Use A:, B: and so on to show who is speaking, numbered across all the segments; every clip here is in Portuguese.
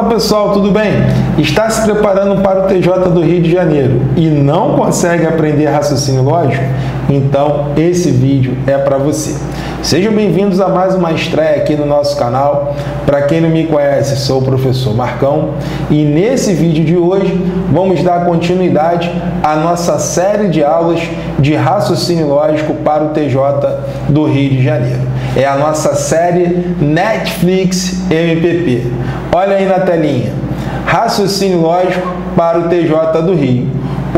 A: Fala pessoal, tudo bem? Está se preparando para o TJ do Rio de Janeiro e não consegue aprender raciocínio lógico? Então esse vídeo é para você. Sejam bem-vindos a mais uma estreia aqui no nosso canal. Para quem não me conhece, sou o professor Marcão e nesse vídeo de hoje vamos dar continuidade à nossa série de aulas de raciocínio lógico para o TJ do Rio de Janeiro. É a nossa série Netflix MPP. Olha aí na telinha. Raciocínio lógico para o TJ do Rio.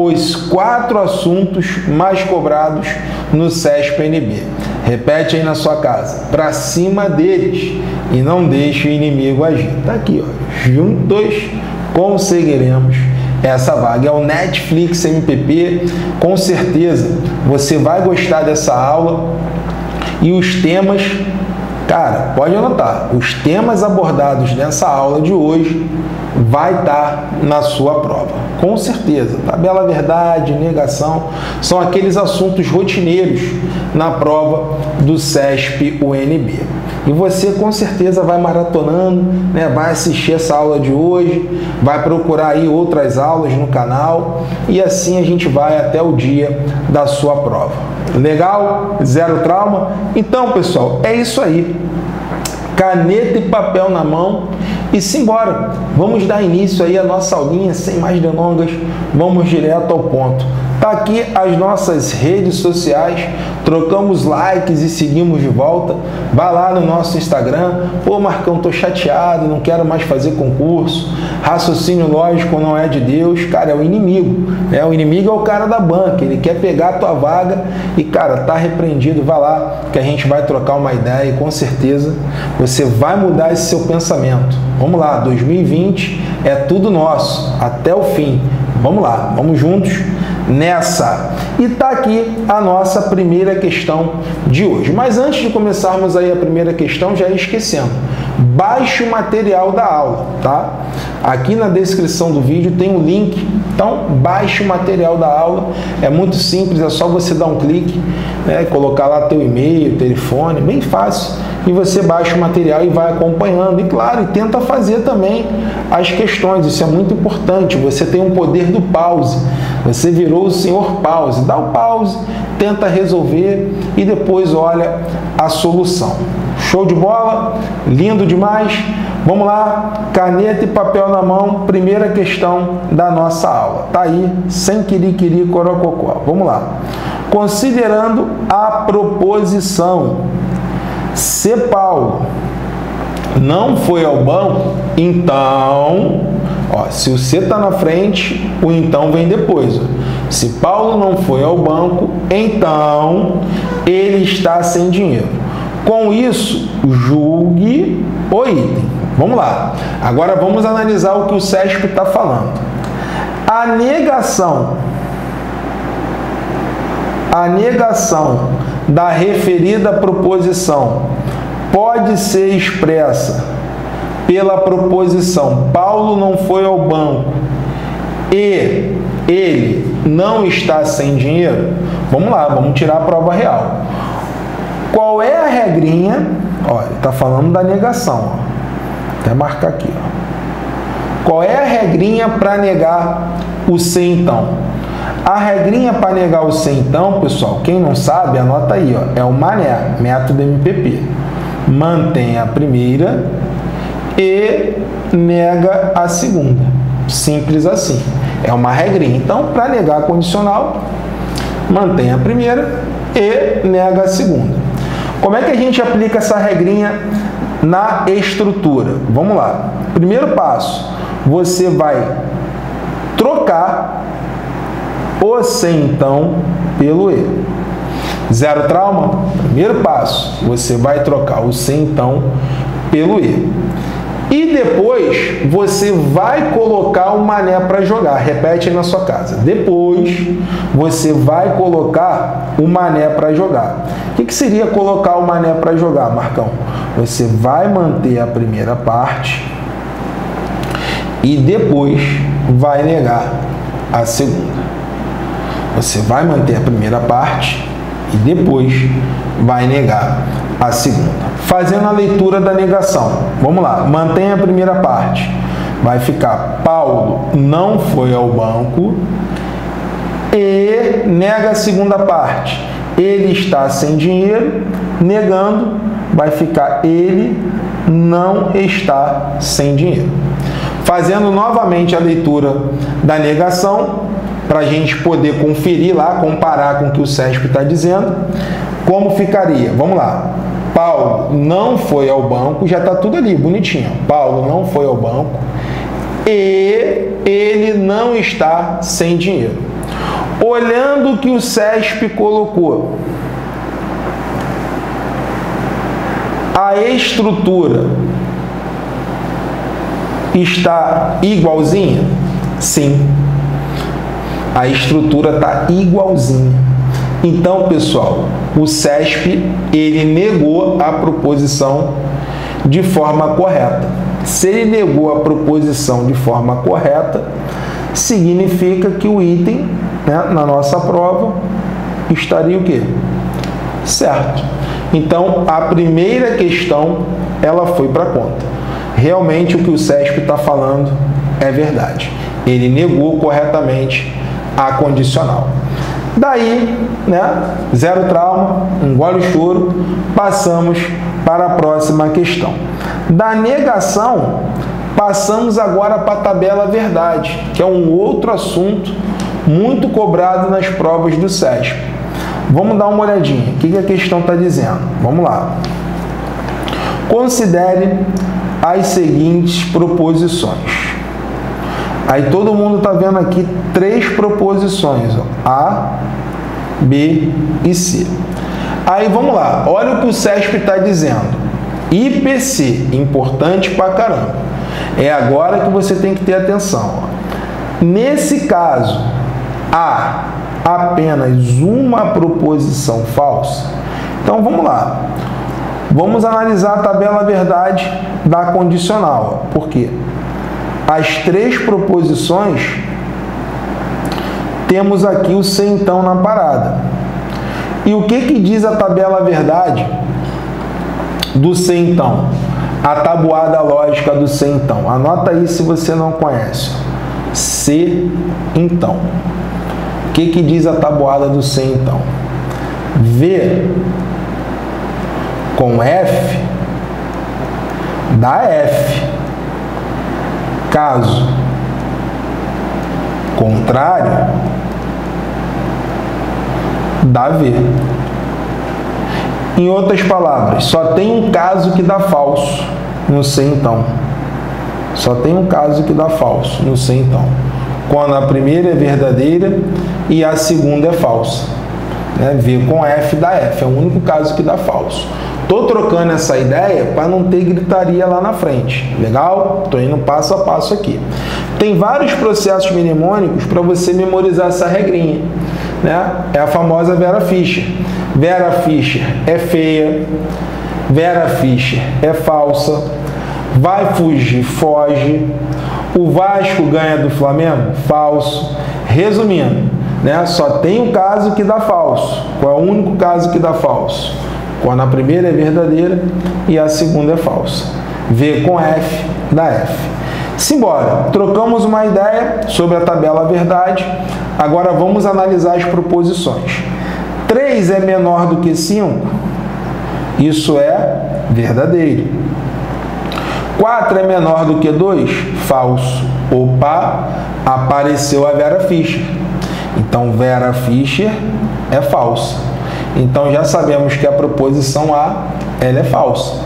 A: Os quatro assuntos mais cobrados no SESP-NB. Repete aí na sua casa. Para cima deles e não deixe o inimigo agir. Tá aqui, ó. Juntos conseguiremos essa vaga. É o Netflix MPP. Com certeza você vai gostar dessa aula e os temas. Cara, pode anotar. Os temas abordados nessa aula de hoje vai estar na sua prova. Com certeza. Tabela verdade, negação, são aqueles assuntos rotineiros na prova do SESP UNB. E você com certeza vai maratonando, né? vai assistir essa aula de hoje, vai procurar aí outras aulas no canal e assim a gente vai até o dia da sua prova. Legal? Zero trauma? Então, pessoal, é isso aí. Caneta e papel na mão e simbora, vamos dar início aí à nossa aulinha sem mais delongas, vamos direto ao ponto. Tá aqui as nossas redes sociais, trocamos likes e seguimos de volta. Vai lá no nosso Instagram. Pô, Marcão, tô chateado, não quero mais fazer concurso. Raciocínio lógico não é de Deus, cara, é o inimigo. Né? O inimigo é o cara da banca, ele quer pegar a tua vaga e, cara, tá repreendido. Vai lá que a gente vai trocar uma ideia e com certeza você vai mudar esse seu pensamento. Vamos lá, 2020 é tudo nosso, até o fim. Vamos lá, vamos juntos nessa. E tá aqui a nossa primeira questão de hoje. Mas antes de começarmos aí a primeira questão, já esquecendo. Baixe o material da aula, tá? Aqui na descrição do vídeo tem um link, então baixe o material da aula. É muito simples, é só você dar um clique, né, colocar lá teu e-mail, telefone, bem fácil e você baixa o material e vai acompanhando. E claro, tenta fazer também as questões, isso é muito importante. Você tem um poder do pause. Você virou o senhor pause. Dá o pause, tenta resolver e depois olha a solução. Show de bola? Lindo demais? Vamos lá, caneta e papel na mão, primeira questão da nossa aula. Tá aí, sem quiriquiri corococó. Vamos lá. Considerando a proposição se Paulo não foi ao banco, então, ó, se o C está na frente, o então vem depois. Se Paulo não foi ao banco, então ele está sem dinheiro. Com isso, julgue o item. Vamos lá. Agora vamos analisar o que o SESP está falando. A negação, a negação da referida proposição pode ser expressa pela proposição Paulo não foi ao banco e ele não está sem dinheiro, vamos lá, vamos tirar a prova real. Qual é a regrinha? Olha, está falando da negação. Ó. Até marcar aqui. Ó. Qual é a regrinha para negar o C então? A regrinha para negar o C, então, pessoal, quem não sabe, anota aí, ó, é o mané, método MPP. Mantém a primeira e nega a segunda. Simples assim. É uma regrinha. Então, para negar a condicional, mantém a primeira e nega a segunda. Como é que a gente aplica essa regrinha na estrutura? Vamos lá. Primeiro passo, você vai trocar o C então pelo E. Zero trauma? Primeiro passo, você vai trocar o C então pelo E. E depois você vai colocar o mané para jogar. Repete aí na sua casa. Depois você vai colocar o mané para jogar. O que, que seria colocar o mané para jogar, Marcão? Você vai manter a primeira parte e depois vai negar a segunda. Você vai manter a primeira parte e depois vai negar a segunda. Fazendo a leitura da negação. Vamos lá. Mantém a primeira parte. vai ficar Paulo não foi ao banco e nega a segunda parte. Ele está sem dinheiro, negando, vai ficar ele não está sem dinheiro. Fazendo novamente a leitura da negação, para a gente poder conferir lá, comparar com o que o SESP está dizendo, como ficaria? Vamos lá. Paulo não foi ao banco, já está tudo ali, bonitinho. Paulo não foi ao banco e ele não está sem dinheiro. Olhando o que o SESP colocou, a estrutura está igualzinha? Sim. A estrutura está igualzinha. Então, pessoal, o CESP ele negou a proposição de forma correta. Se ele negou a proposição de forma correta, significa que o item né, na nossa prova estaria o quê? Certo. Então, a primeira questão ela foi para conta. Realmente o que o CESP está falando é verdade. Ele negou corretamente a condicional. Daí, né, zero trauma, engole o choro, passamos para a próxima questão. Da negação, passamos agora para a tabela verdade, que é um outro assunto muito cobrado nas provas do SESP. Vamos dar uma olhadinha. O que a questão está dizendo? Vamos lá. Considere as seguintes proposições. Aí todo mundo está vendo aqui três proposições, ó, A, B e C. Aí vamos lá, olha o que o CESP está dizendo. IPC, importante pra caramba. É agora que você tem que ter atenção. Ó. Nesse caso, há apenas uma proposição falsa. Então vamos lá. Vamos analisar a tabela verdade da condicional. Por quê? As três proposições, temos aqui o sem então na parada. E o que, que diz a tabela verdade do sem então? A tabuada lógica do sem então. Anota aí se você não conhece. Se então. O que, que diz a tabuada do sem então? V com F dá F Caso contrário, dá V. Em outras palavras, só tem um caso que dá falso no C então. Só tem um caso que dá falso no C então. Quando a primeira é verdadeira e a segunda é falsa. Né? V com F dá F, é o único caso que dá falso. Tô trocando essa ideia para não ter gritaria lá na frente. Legal? Tô indo passo a passo aqui. Tem vários processos mnemônicos para você memorizar essa regrinha. Né? É a famosa Vera Fischer. Vera Fischer é feia. Vera Fischer é falsa. Vai fugir, foge. O Vasco ganha do Flamengo? Falso. Resumindo, né? Só tem um caso que dá falso. Qual é o único caso que dá falso? Quando a primeira é verdadeira e a segunda é falsa. V com F dá F. Simbora, trocamos uma ideia sobre a tabela verdade, agora vamos analisar as proposições. 3 é menor do que 5? Isso é verdadeiro. 4 é menor do que 2? Falso. Opa, apareceu a Vera Fischer. Então, Vera Fischer é falsa. Então já sabemos que a proposição A ela é falsa.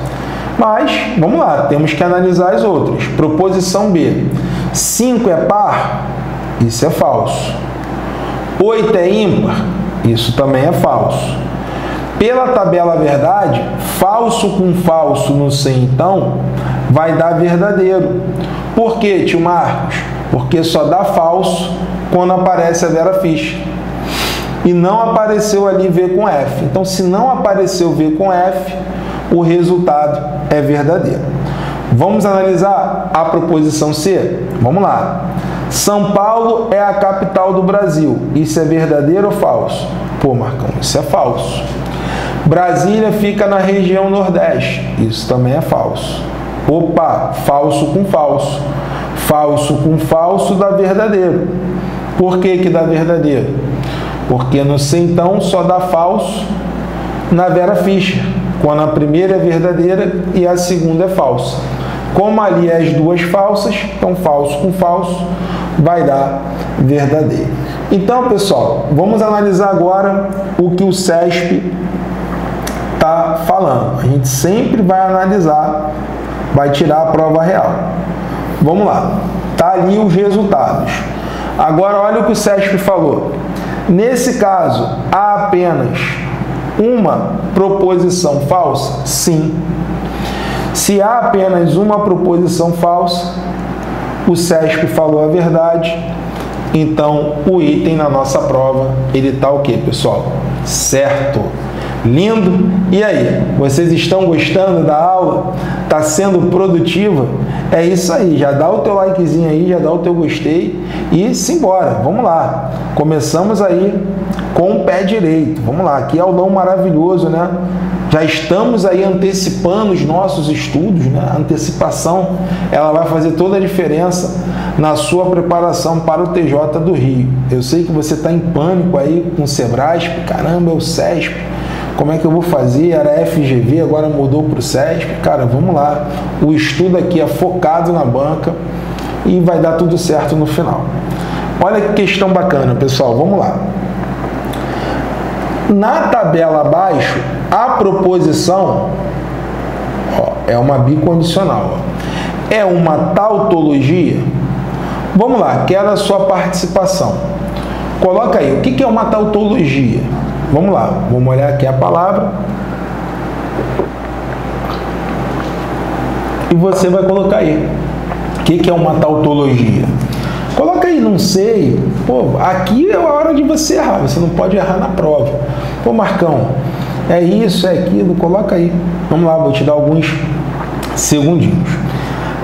A: Mas, vamos lá, temos que analisar as outras. Proposição B. 5 é par? Isso é falso. 8 é ímpar? Isso também é falso. Pela tabela verdade, falso com falso no C, então, vai dar verdadeiro. Por quê, tio Marcos? Porque só dá falso quando aparece a Vera Fischer e não apareceu ali V com F. Então, se não apareceu V com F, o resultado é verdadeiro. Vamos analisar a proposição C? Vamos lá. São Paulo é a capital do Brasil. Isso é verdadeiro ou falso? Pô, Marcão, isso é falso. Brasília fica na região Nordeste. Isso também é falso. Opa, falso com falso. Falso com falso dá verdadeiro. Por que, que dá verdadeiro? Porque no então só dá falso na Vera Fischer, quando a primeira é verdadeira e a segunda é falsa. Como ali é as duas falsas, então falso com falso vai dar verdadeiro. Então, pessoal, vamos analisar agora o que o CESP está falando. A gente sempre vai analisar, vai tirar a prova real. Vamos lá. Tá ali os resultados. Agora olha o que o CESP falou. Nesse caso, há apenas uma proposição falsa? Sim. Se há apenas uma proposição falsa, o CESP falou a verdade, então o item na nossa prova, ele está o que, pessoal? Certo. Lindo? E aí, vocês estão gostando da aula? Está sendo produtiva? É isso aí, já dá o teu likezinho aí, já dá o teu gostei e simbora, vamos lá. Começamos aí com o pé direito, vamos lá, que aulão maravilhoso, né? Já estamos aí antecipando os nossos estudos, né? A antecipação, ela vai fazer toda a diferença na sua preparação para o TJ do Rio. Eu sei que você está em pânico aí com o Sebrasp, caramba, é o SESP, como é que eu vou fazer? Era FGV, agora mudou para o SESP. Cara, vamos lá. O estudo aqui é focado na banca e vai dar tudo certo no final. Olha que questão bacana, pessoal. Vamos lá. Na tabela abaixo, a proposição ó, é uma bicondicional. Ó. É uma tautologia. Vamos lá, quero a sua participação. Coloca aí, o que é uma tautologia? Vamos lá, vamos olhar aqui a palavra. E você vai colocar aí. O que, é uma tautologia? Coloca aí, não sei. Pô, aqui é a hora de você errar. Você não pode errar na prova. Pô, Marcão, é isso, é aquilo. Coloca aí. Vamos lá, vou te dar alguns segundinhos.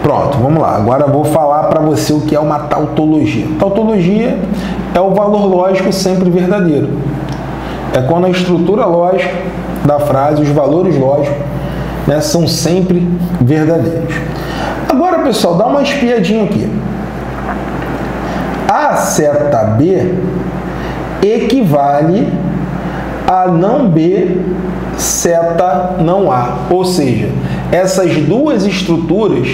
A: Pronto, vamos lá. Agora vou falar para você o que é uma tautologia. Tautologia é o valor lógico sempre verdadeiro é quando a estrutura lógica da frase, os valores lógicos, né, são sempre verdadeiros. Agora, pessoal, dá uma espiadinha aqui. A seta B equivale a não B seta não A. Ou seja, essas duas estruturas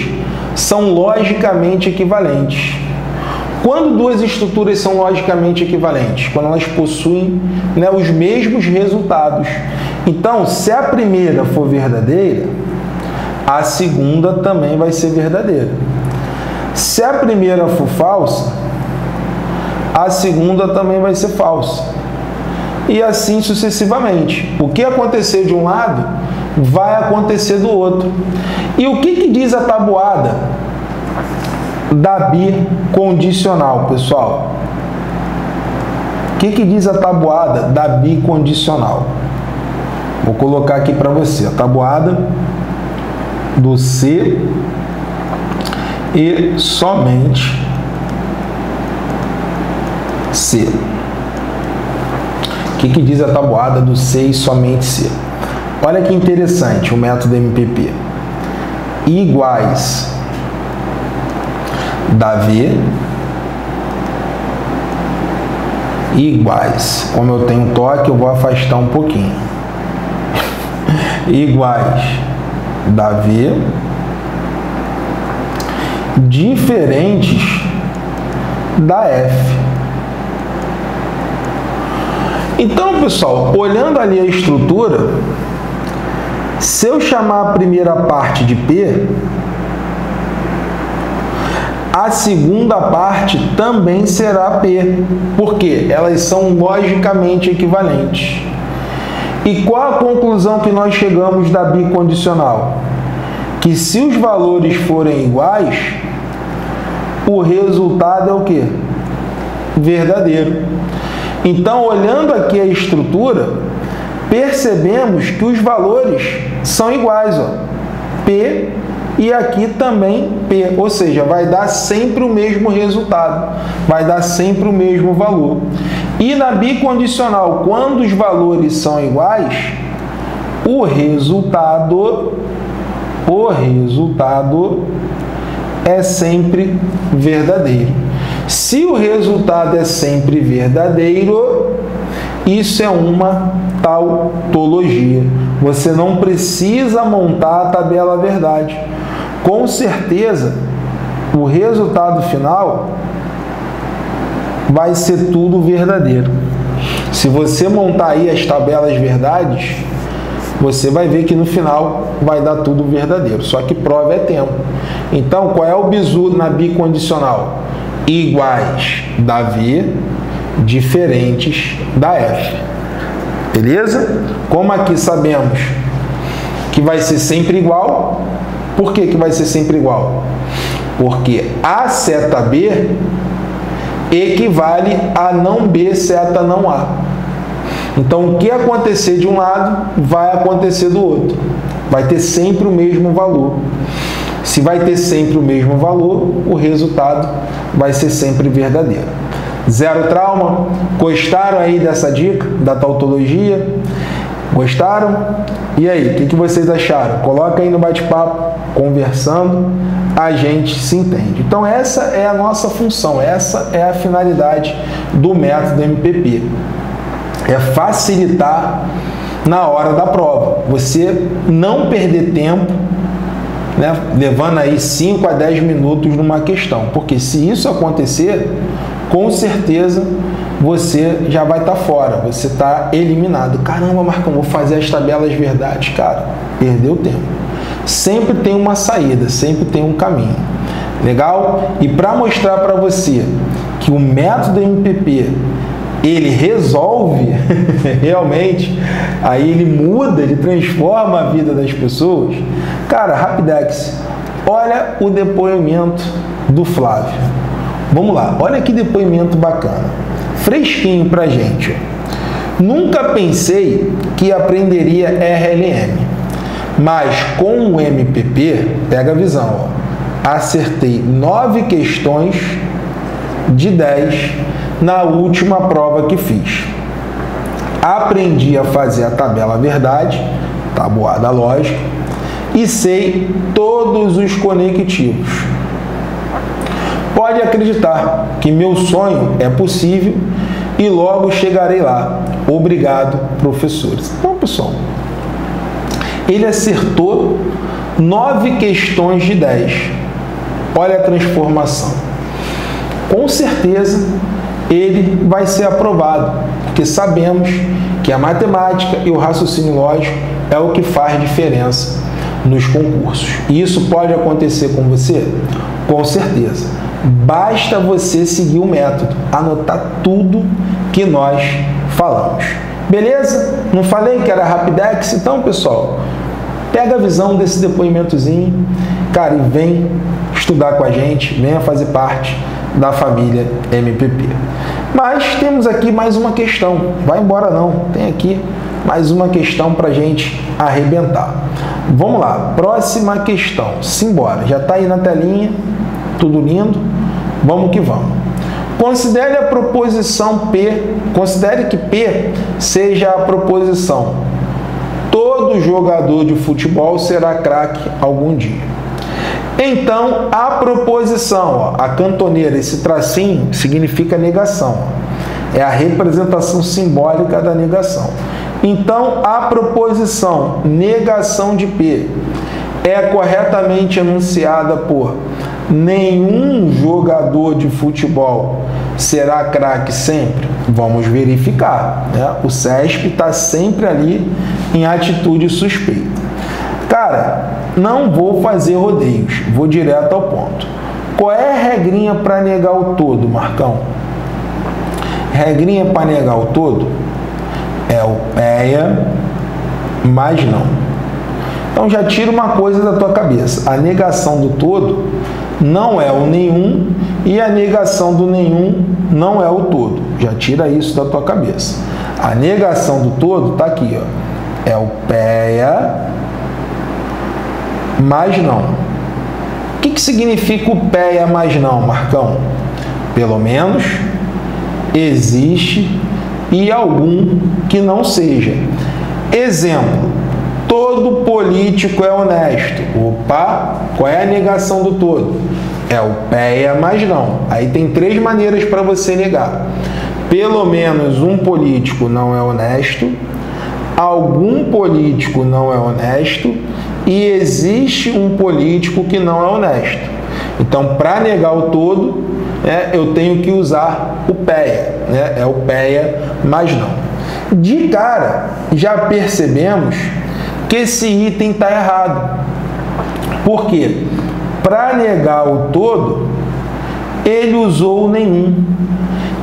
A: são logicamente equivalentes. Quando duas estruturas são logicamente equivalentes? Quando elas possuem né, os mesmos resultados. Então, se a primeira for verdadeira, a segunda também vai ser verdadeira. Se a primeira for falsa, a segunda também vai ser falsa. E assim sucessivamente. O que acontecer de um lado, vai acontecer do outro. E o que, que diz a tabuada? Da bicondicional, pessoal. O que, que diz a tabuada da bicondicional? Vou colocar aqui para você a tabuada do C e somente C. O que, que diz a tabuada do C e somente C? Olha que interessante o método MPP. Iguais Davi iguais. Como eu tenho toque, eu vou afastar um pouquinho. iguais. Davi diferentes da F. Então, pessoal, olhando ali a estrutura, se eu chamar a primeira parte de P, a segunda parte também será P, porque elas são logicamente equivalentes. E qual a conclusão que nós chegamos da bicondicional? Que se os valores forem iguais, o resultado é o que? Verdadeiro. Então, olhando aqui a estrutura, percebemos que os valores são iguais. Ó. P e aqui também P, ou seja, vai dar sempre o mesmo resultado, vai dar sempre o mesmo valor. E na bicondicional, quando os valores são iguais, o resultado, o resultado é sempre verdadeiro. Se o resultado é sempre verdadeiro, isso é uma tautologia. Você não precisa montar a tabela verdade. Com certeza, o resultado final vai ser tudo verdadeiro. Se você montar aí as tabelas verdades, você vai ver que no final vai dar tudo verdadeiro. Só que prova é tempo. Então, qual é o bizu na bicondicional? Iguais da V, diferentes da F. Beleza? Como aqui sabemos que vai ser sempre igual, por que, que vai ser sempre igual? Porque a seta B equivale a não B seta não A. Então, o que acontecer de um lado, vai acontecer do outro. Vai ter sempre o mesmo valor. Se vai ter sempre o mesmo valor, o resultado vai ser sempre verdadeiro. Zero trauma? Gostaram aí dessa dica da tautologia? Gostaram? E aí, o que, que vocês acharam? Coloca aí no bate-papo, conversando, a gente se entende. Então essa é a nossa função, essa é a finalidade do método MPP. É facilitar na hora da prova. Você não perder tempo, né, levando aí 5 a 10 minutos numa questão. Porque se isso acontecer, com certeza você já vai estar tá fora, você está eliminado. Caramba, Marcão, vou fazer as tabelas verdades. Cara, perdeu tempo. Sempre tem uma saída, sempre tem um caminho. Legal? E para mostrar para você que o método MPP ele resolve realmente, aí ele muda, ele transforma a vida das pessoas. Cara, Rapidex, olha o depoimento do Flávio. Vamos lá, olha que depoimento bacana fresquinho para gente. Nunca pensei que aprenderia RLM, mas com o MPP, pega a visão, ó, acertei nove questões de 10 na última prova que fiz. Aprendi a fazer a tabela verdade, tabuada lógica, e sei todos os conectivos. Pode acreditar que meu sonho é possível e logo chegarei lá. Obrigado, professores. Então, pessoal, ele acertou nove questões de dez. Olha a transformação. Com certeza ele vai ser aprovado, porque sabemos que a matemática e o raciocínio lógico é o que faz diferença nos concursos. E isso pode acontecer com você? Com certeza. Basta você seguir o método, anotar tudo que nós falamos. Beleza? Não falei que era Rapidex? Então, pessoal, pega a visão desse depoimentozinho, cara, e vem estudar com a gente, venha fazer parte da família MPP. Mas temos aqui mais uma questão. Vai embora não, tem aqui mais uma questão para gente arrebentar. Vamos lá, próxima questão. Simbora, já está aí na telinha, tudo lindo. Vamos que vamos. Considere a proposição P, considere que P seja a proposição. Todo jogador de futebol será craque algum dia. Então, a proposição, ó, a cantoneira, esse tracinho significa negação. É a representação simbólica da negação. Então, a proposição negação de P é corretamente enunciada por nenhum jogador de futebol será craque sempre? Vamos verificar. Né? O CESP está sempre ali em atitude suspeita. Cara, não vou fazer rodeios, vou direto ao ponto. Qual é a regrinha para negar o todo, Marcão? Regrinha para negar o todo é o PEA mais não. Então já tira uma coisa da tua cabeça. A negação do todo não é o nenhum e a negação do nenhum não é o todo. Já tira isso da tua cabeça. A negação do todo está aqui, ó. É o PEA mais não. O que, que significa o PEA mais não, Marcão? Pelo menos existe e algum que não seja. Exemplo: todo político é honesto. Opa, qual é a negação do todo? É o PEA, mas não. Aí tem três maneiras para você negar. Pelo menos um político não é honesto, algum político não é honesto e existe um político que não é honesto. Então, para negar o todo, é, eu tenho que usar o PEA, né? é o PEA, mas não. De cara, já percebemos que esse item está errado. Por quê? Para negar o todo, ele usou nenhum.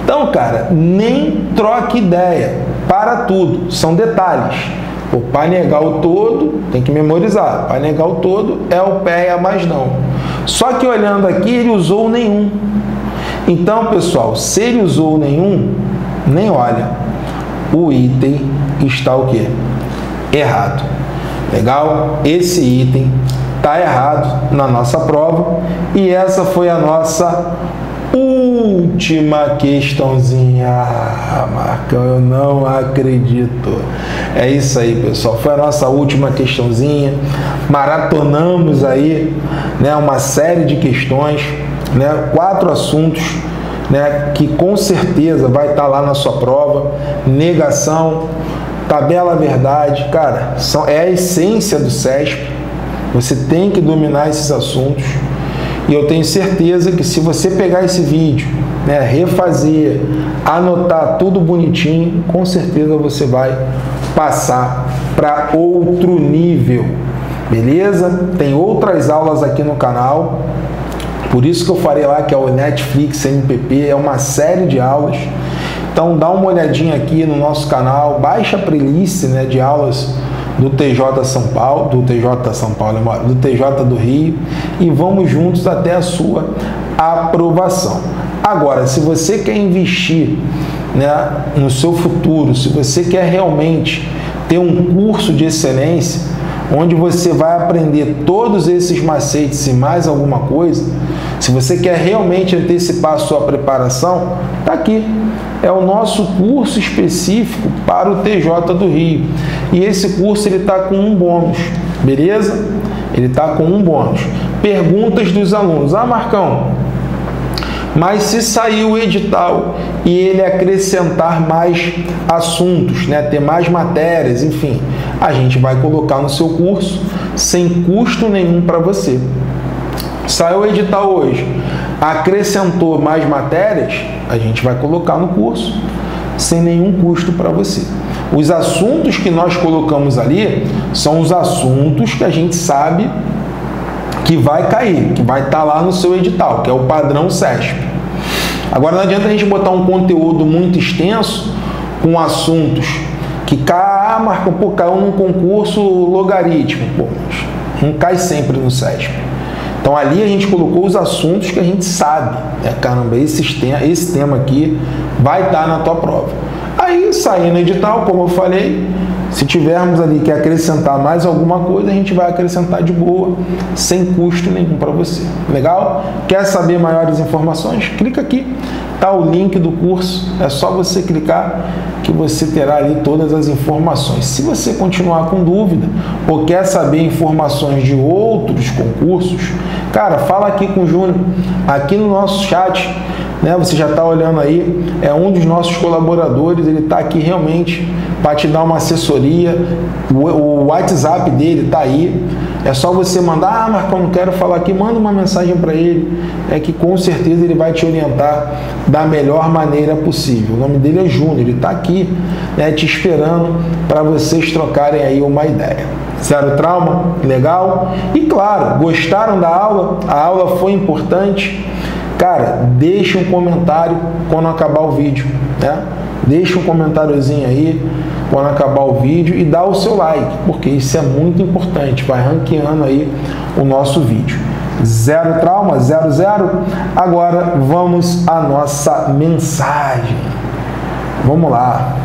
A: Então, cara, nem troque ideia para tudo, são detalhes. Para negar o todo, tem que memorizar. Para negar o todo é o PEA, mas não. Só que olhando aqui, ele usou nenhum. Então, pessoal, se ele usou nenhum, nem olha. O item está o quê? Errado. Legal? Esse item está errado na nossa prova e essa foi a nossa última questãozinha. Ah, Marcão, eu não acredito. É isso aí, pessoal. Foi a nossa última questãozinha. Maratonamos aí, né, uma série de questões, né, quatro assuntos, né, que com certeza vai estar lá na sua prova. Negação, tabela verdade, cara, são, é a essência do CESP. Você tem que dominar esses assuntos. E eu tenho certeza que se você pegar esse vídeo, né, refazer, anotar tudo bonitinho, com certeza você vai passar para outro nível. Beleza? Tem outras aulas aqui no canal. Por isso que eu farei lá que é o Netflix MPP, é uma série de aulas. Então dá uma olhadinha aqui no nosso canal, baixa a playlist né, de aulas do TJ São Paulo, do TJ São Paulo, do TJ do Rio e vamos juntos até a sua aprovação. Agora, se você quer investir né, no seu futuro, se você quer realmente ter um curso de excelência, onde você vai aprender todos esses macetes e mais alguma coisa, se você quer realmente antecipar a sua preparação, está aqui. É o nosso curso específico para o TJ do Rio. E esse curso ele está com um bônus, beleza? Ele está com um bônus. Perguntas dos alunos. Ah, Marcão, mas se sair o edital e ele acrescentar mais assuntos, né, ter mais matérias, enfim, a gente vai colocar no seu curso sem custo nenhum para você. Saiu o edital hoje, acrescentou mais matérias, a gente vai colocar no curso sem nenhum custo para você. Os assuntos que nós colocamos ali são os assuntos que a gente sabe que vai cair, que vai estar tá lá no seu edital, que é o padrão CESP. Agora não adianta a gente botar um conteúdo muito extenso com assuntos que ah, marcam, pô, caiu num concurso logaritmo. Pô, não cai sempre no CESP. Então ali a gente colocou os assuntos que a gente sabe. É, caramba, esse, esse tema aqui vai estar na tua prova. Aí saindo no edital, como eu falei, se tivermos ali que acrescentar mais alguma coisa, a gente vai acrescentar de boa, sem custo nenhum para você. Legal? Quer saber maiores informações? Clica aqui, tá o link do curso. É só você clicar que você terá ali todas as informações. Se você continuar com dúvida ou quer saber informações de outros concursos, cara, fala aqui com o Júnior, aqui no nosso chat né? Você já está olhando aí, é um dos nossos colaboradores, ele está aqui realmente para te dar uma assessoria. O, WhatsApp dele está aí. É só você mandar, ah, Marcão, não quero falar aqui, manda uma mensagem para ele, é que com certeza ele vai te orientar da melhor maneira possível. O nome dele é Júnior, ele está aqui né, te esperando para vocês trocarem aí uma ideia. Zero trauma? Legal? E claro, gostaram da aula? A aula foi importante? Cara, deixa um comentário quando acabar o vídeo, né? Deixa um comentáriozinho aí quando acabar o vídeo e dá o seu like, porque isso é muito importante, vai ranqueando aí o nosso vídeo. Zero trauma, zero zero. Agora vamos à nossa mensagem. Vamos lá.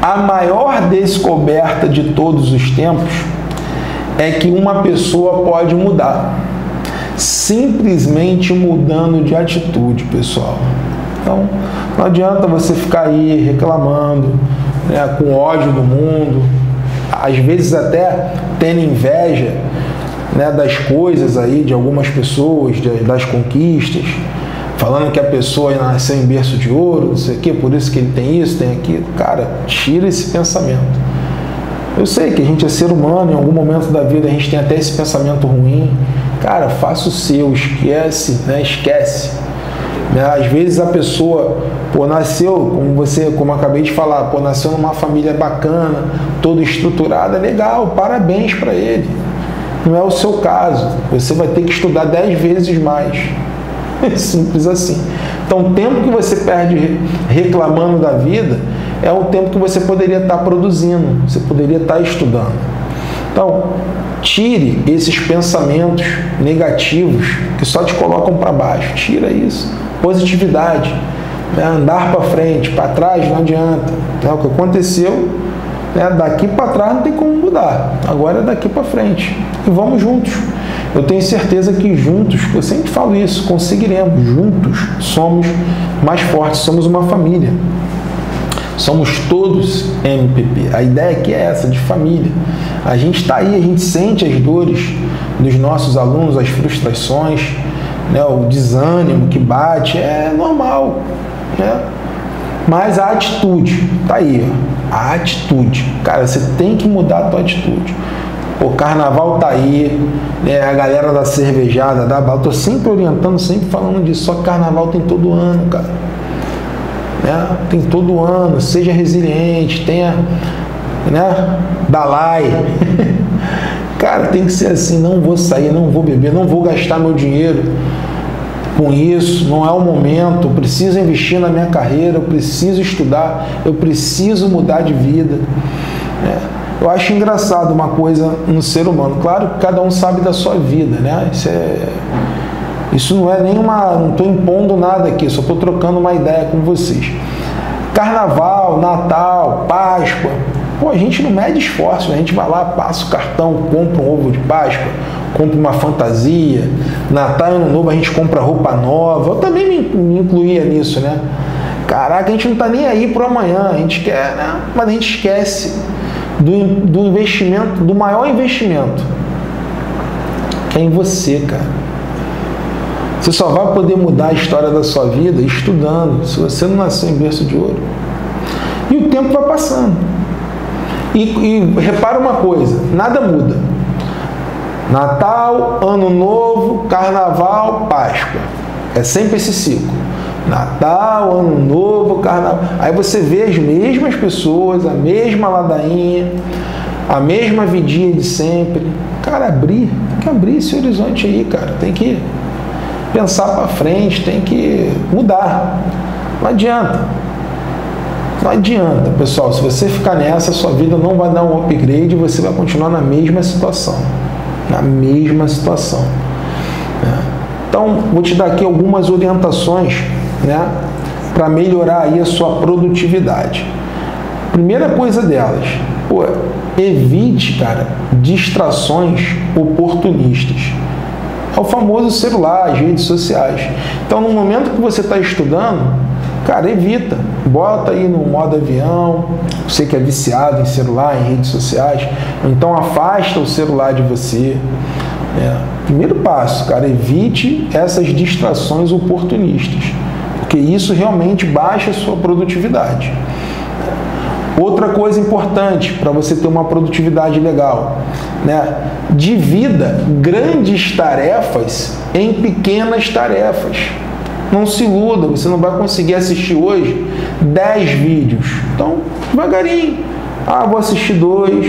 A: A maior descoberta de todos os tempos é que uma pessoa pode mudar simplesmente mudando de atitude, pessoal. Então, não adianta você ficar aí reclamando, né, com ódio do mundo, às vezes até tendo inveja né, das coisas aí, de algumas pessoas, das conquistas, falando que a pessoa nasceu em berço de ouro, não sei o quê, por isso que ele tem isso, tem aquilo. Cara, tira esse pensamento. Eu sei que a gente é ser humano, em algum momento da vida a gente tem até esse pensamento ruim. Cara, faça o seu, esquece, né? Esquece. Né? Às vezes a pessoa, pô, nasceu, como você, como acabei de falar, pô, nasceu numa família bacana, toda estruturada, legal, parabéns para ele. Não é o seu caso. Você vai ter que estudar dez vezes mais. É simples assim. Então, o tempo que você perde reclamando da vida é o tempo que você poderia estar produzindo, você poderia estar estudando. Então, tire esses pensamentos negativos que só te colocam para baixo. Tira isso. Positividade. Né? Andar para frente, para trás não adianta. É o que aconteceu né? Daqui para trás não tem como mudar. Agora é daqui para frente. E vamos juntos. Eu tenho certeza que juntos, eu sempre falo isso, conseguiremos. Juntos somos mais fortes, somos uma família. Somos todos MPP. A ideia aqui é essa, de família. A gente está aí, a gente sente as dores dos nossos alunos, as frustrações, né, o desânimo que bate, é normal. Né? Mas a atitude, tá aí, ó a atitude. Cara, você tem que mudar a tua atitude. O carnaval tá aí, né? a galera da cervejada, da bala, tô sempre orientando, sempre falando disso. Só carnaval tem todo ano, cara. Né? Tem todo ano, seja resiliente, tenha, né? Dalai. cara, tem que ser assim, não vou sair, não vou beber, não vou gastar meu dinheiro com isso, não é o momento, preciso investir na minha carreira, eu preciso estudar, eu preciso mudar de vida. É, eu acho engraçado uma coisa no ser humano. Claro que cada um sabe da sua vida, né? Isso, é, isso não é nenhuma. Não estou impondo nada aqui, só estou trocando uma ideia com vocês. Carnaval, Natal, Páscoa. Pô, a gente não mede esforço, a gente vai lá, passa o cartão, compra um ovo de Páscoa, compra uma fantasia. Natal, Ano Novo, a gente compra roupa nova. Eu também me, me incluía nisso, né? Caraca, a gente não está nem aí para amanhã, a gente quer, né? Mas a gente esquece do, do investimento, do maior investimento, que é em você, cara. Você só vai poder mudar a história da sua vida estudando, se você não nasceu em berço de ouro. E o tempo vai passando. E, e repara uma coisa: nada muda. Natal, Ano Novo, Carnaval, Páscoa. É sempre esse ciclo. Natal, Ano Novo, Carnaval. Aí você vê as mesmas pessoas, a mesma ladainha, a mesma vidinha de sempre. Cara, abrir, tem que abrir esse horizonte aí, cara. Tem que pensar para frente, tem que mudar. Não adianta. Não adianta, pessoal. Se você ficar nessa, sua vida não vai dar um upgrade você vai continuar na mesma situação na mesma situação. Né? Então, vou te dar aqui algumas orientações né, para melhorar aí a sua produtividade. Primeira coisa delas, pô, evite, cara, distrações oportunistas. É o famoso celular, as redes sociais. Então, no momento que você está estudando, cara, evita. Bota aí no modo avião, você que é viciado em celular, em redes sociais, então afasta o celular de você. É. Primeiro passo, cara, evite essas distrações oportunistas, porque isso realmente baixa a sua produtividade. Outra coisa importante para você ter uma produtividade legal, né? Divida grandes tarefas em pequenas tarefas. Não se iluda, você não vai conseguir assistir hoje 10 vídeos. Então, devagarinho. Ah, vou assistir dois.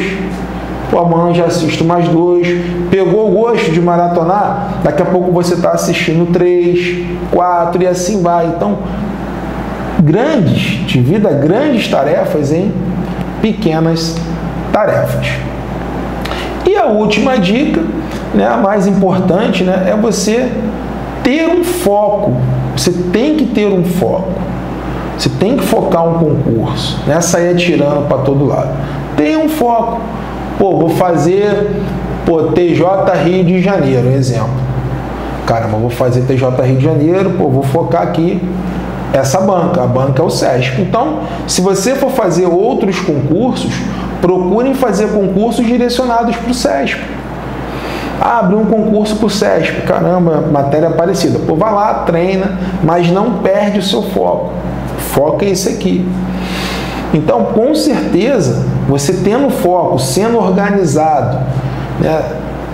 A: Pô, amanhã já assisto mais dois. Pegou o gosto de maratonar? Daqui a pouco você está assistindo três, quatro e assim vai. Então, grandes, divida grandes tarefas em pequenas tarefas. E a última dica, né, a mais importante, né, é você ter um foco. Você tem que ter um foco. Você tem que focar um concurso. Não é sair atirando para todo lado. Tem um foco. Pô, vou fazer pô, TJ Rio de Janeiro, exemplo. Caramba, vou fazer TJ Rio de Janeiro, pô, vou focar aqui essa banca. A banca é o SESC. Então, se você for fazer outros concursos, procurem fazer concursos direcionados para o SESC. Ah, abriu um concurso para o SESP, caramba, matéria parecida. Pô, vai lá, treina, mas não perde o seu foco. É esse aqui. Então, com certeza, você tendo foco, sendo organizado, né,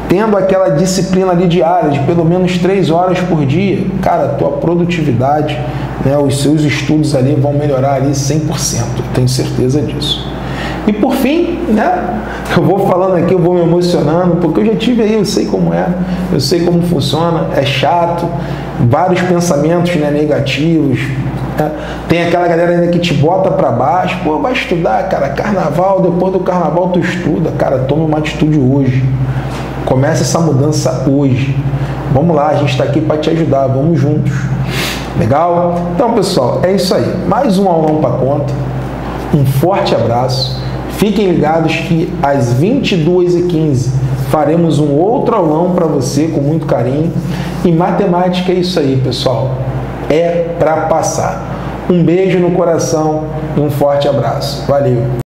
A: tendo aquela disciplina ali diária de pelo menos três horas por dia, cara, a tua produtividade, né, os seus estudos ali vão melhorar ali 100%, eu tenho certeza disso. E por fim, né, eu vou falando aqui, eu vou me emocionando, porque eu já tive aí, eu sei como é, eu sei como funciona, é chato, vários pensamentos né, negativos, né? Tem aquela galera ainda que te bota para baixo, pô, vai estudar, cara, carnaval, depois do carnaval tu estuda, cara, toma uma atitude hoje. Começa essa mudança hoje. Vamos lá, a gente está aqui para te ajudar, vamos juntos. Legal? Então, pessoal, é isso aí. Mais um aulão para conta. Um forte abraço. Fiquem ligados que às 22h15 faremos um outro aulão para você com muito carinho. E matemática é isso aí, pessoal. É para passar. Um beijo no coração e um forte abraço. Valeu!